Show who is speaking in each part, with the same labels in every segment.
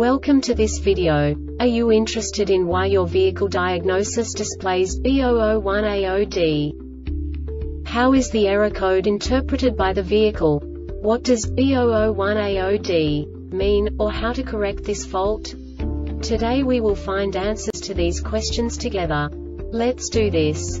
Speaker 1: Welcome to this video. Are you interested in why your vehicle diagnosis displays B001A0D? How is the error code interpreted by the vehicle? What does B001A0D mean, or how to correct this fault? Today we will find answers to these questions together. Let's do this.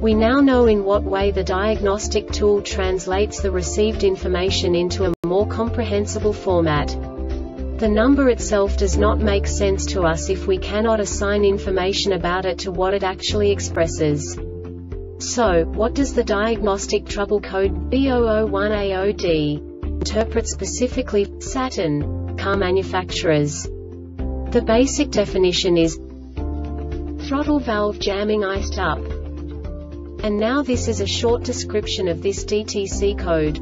Speaker 1: We now know in what way the diagnostic tool translates the received information into a more comprehensible format. The number itself does not make sense to us if we cannot assign information about it to what it actually expresses. So, what does the diagnostic trouble code B001A0D interpret specifically, Saturn, car manufacturers? The basic definition is throttle valve jamming iced up. And now this is a short description of this DTC code.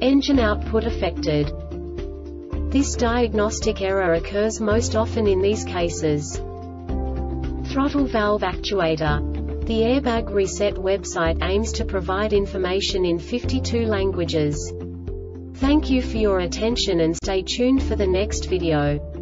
Speaker 1: Engine output affected. This diagnostic error occurs most often in these cases. Throttle valve actuator. The Airbag Reset website aims to provide information in 52 languages. Thank you for your attention and stay tuned for the next video.